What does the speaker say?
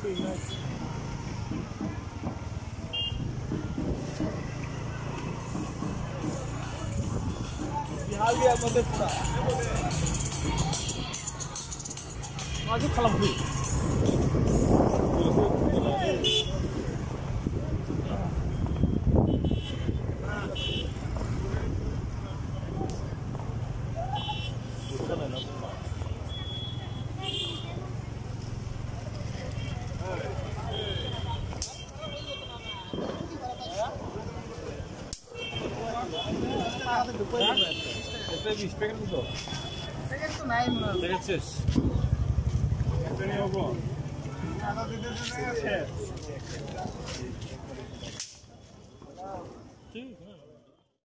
pretty nice. Bihar आप मदद पूरा आगे खलम हुई nada depois. Depois diz, pega no os. Pega-te também, mano. Pega-te esses. Pega-te aí, eu vou. Nada de Deus é